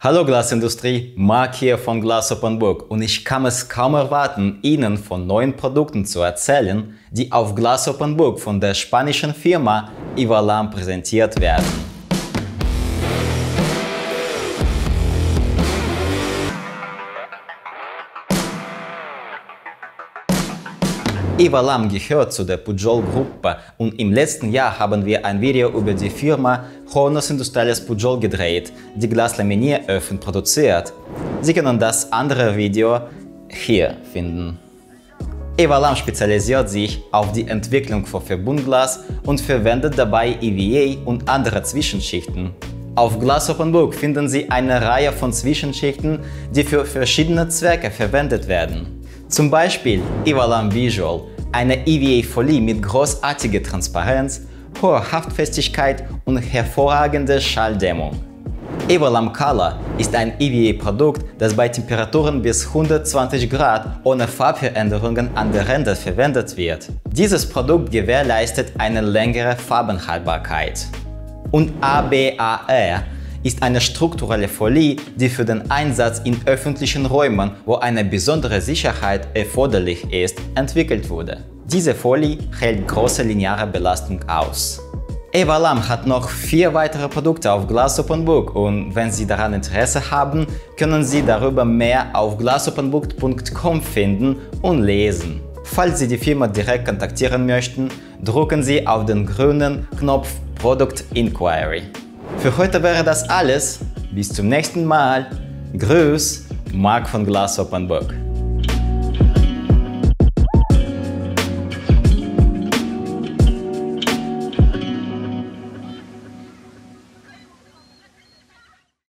Hallo Glasindustrie, Marc hier von Glass Open Book und ich kann es kaum erwarten, Ihnen von neuen Produkten zu erzählen, die auf Glass Open Book von der spanischen Firma Ivalam präsentiert werden. Ivalam gehört zu der Pujol-Gruppe und im letzten Jahr haben wir ein Video über die Firma Hornos Industriales Pujol gedreht, die Glaslaminieröfen produziert. Sie können das andere Video hier finden. Evalam spezialisiert sich auf die Entwicklung von Verbundglas und verwendet dabei EVA und andere Zwischenschichten. Auf Glass Open Book finden Sie eine Reihe von Zwischenschichten, die für verschiedene Zwecke verwendet werden. Zum Beispiel Evalam Visual, eine EVA-Folie mit großartiger Transparenz, hoher Haftfestigkeit und hervorragender Schalldämmung. Evalam Color ist ein EVA-Produkt, das bei Temperaturen bis 120 Grad ohne Farbveränderungen an der Ränder verwendet wird. Dieses Produkt gewährleistet eine längere Farbenhaltbarkeit. Und ABAR ist eine strukturelle Folie, die für den Einsatz in öffentlichen Räumen, wo eine besondere Sicherheit erforderlich ist, entwickelt wurde. Diese Folie hält große lineare Belastung aus. Eva Lam hat noch vier weitere Produkte auf Glass Open Book und wenn Sie daran Interesse haben, können Sie darüber mehr auf glassopenbook.com finden und lesen. Falls Sie die Firma direkt kontaktieren möchten, drücken Sie auf den grünen Knopf Product Inquiry. Für heute wäre das alles. Bis zum nächsten Mal. Grüß, Marc von Glass Open.